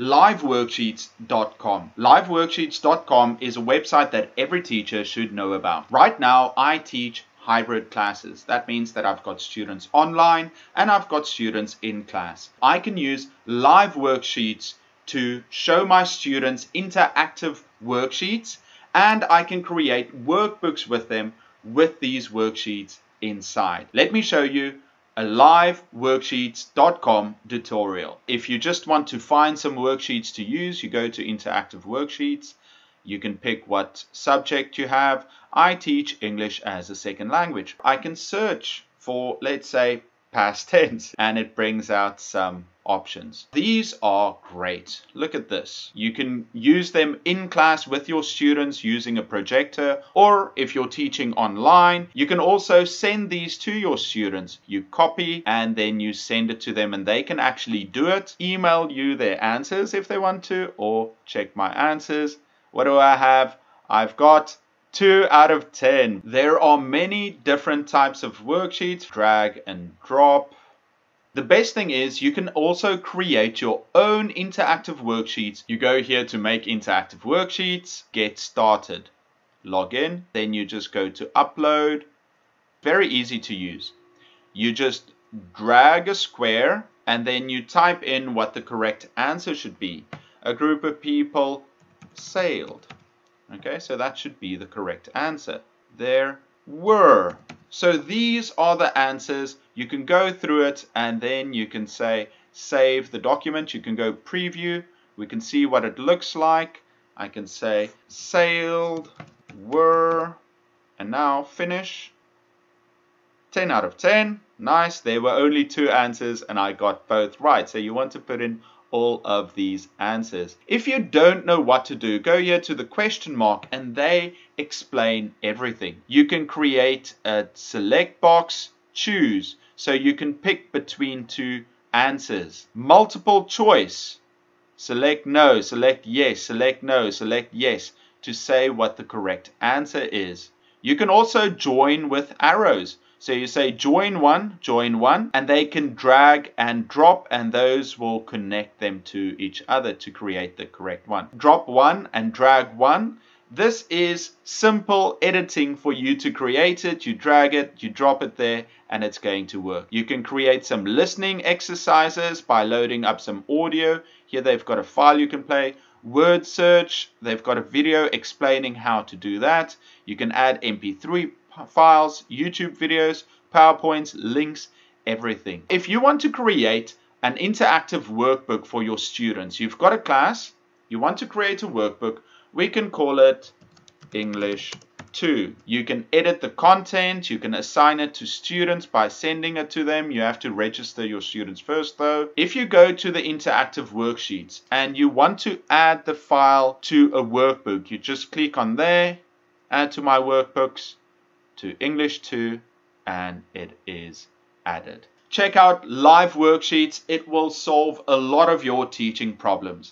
liveworksheets.com. Liveworksheets.com is a website that every teacher should know about. Right now, I teach hybrid classes. That means that I've got students online and I've got students in class. I can use live worksheets to show my students interactive worksheets and I can create workbooks with them with these worksheets inside. Let me show you a live worksheets.com tutorial. If you just want to find some worksheets to use, you go to interactive worksheets. You can pick what subject you have. I teach English as a second language. I can search for, let's say, past tense and it brings out some options. These are great. Look at this. You can use them in class with your students using a projector or if you're teaching online, you can also send these to your students. You copy and then you send it to them and they can actually do it, email you their answers if they want to or check my answers. What do I have? I've got 2 out of 10. There are many different types of worksheets, drag and drop. The best thing is you can also create your own interactive worksheets. You go here to make interactive worksheets, get started, log in, then you just go to upload. Very easy to use. You just drag a square and then you type in what the correct answer should be. A group of people sailed. Okay, so that should be the correct answer. There were. So these are the answers. You can go through it and then you can say save the document. You can go preview. We can see what it looks like. I can say sailed, were, and now finish. 10 out of 10. Nice. There were only two answers and I got both right. So you want to put in all of these answers. If you don't know what to do, go here to the question mark and they explain everything. You can create a select box, choose, so you can pick between two answers. Multiple choice, select no, select yes, select no, select yes to say what the correct answer is. You can also join with arrows. So you say join one, join one, and they can drag and drop, and those will connect them to each other to create the correct one. Drop one and drag one. This is simple editing for you to create it. You drag it, you drop it there, and it's going to work. You can create some listening exercises by loading up some audio. Here they've got a file you can play. Word search, they've got a video explaining how to do that. You can add MP3 files, YouTube videos, PowerPoints, links, everything. If you want to create an interactive workbook for your students, you've got a class, you want to create a workbook, we can call it English 2. You can edit the content, you can assign it to students by sending it to them. You have to register your students first though. If you go to the interactive worksheets and you want to add the file to a workbook, you just click on there, add to my workbooks, to English 2 and it is added. Check out live worksheets. It will solve a lot of your teaching problems.